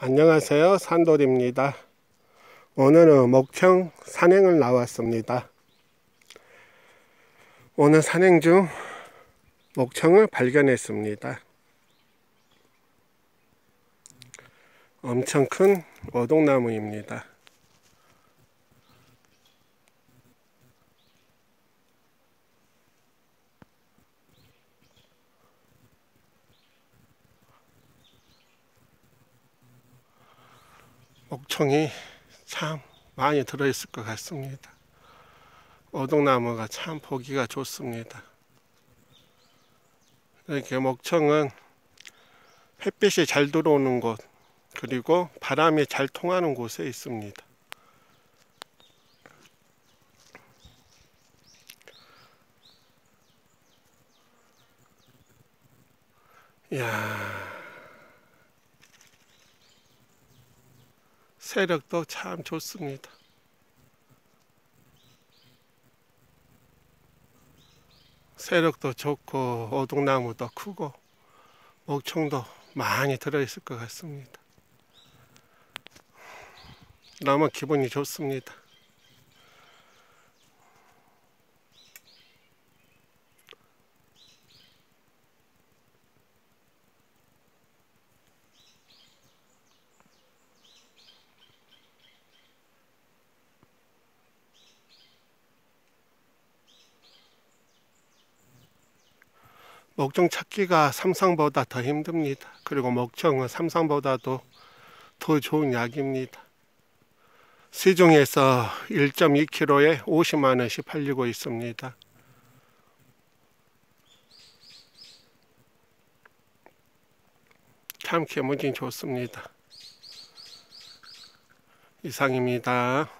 안녕하세요. 산돌입니다. 오늘은 목청 산행을 나왔습니다. 오늘 산행 중 목청을 발견했습니다. 엄청 큰 오동나무입니다 목청이 참 많이 들어있을 것 같습니다. 오동나무가 참 보기가 좋습니다. 이렇게 목청은 햇빛이 잘 들어오는 곳 그리고 바람이 잘 통하는 곳에 있습니다. 이야 세력도 참 좋습니다. 세력도 좋고 오동나무도 크고 목청도 많이 들어있을 것 같습니다. 너무 기분이 좋습니다. 목청 찾기가 삼상보다 더 힘듭니다. 그리고 목청은 삼상보다도 더 좋은 약입니다. 시중에서 1.2kg에 50만원씩 팔리고 있습니다. 참 기분이 좋습니다. 이상입니다.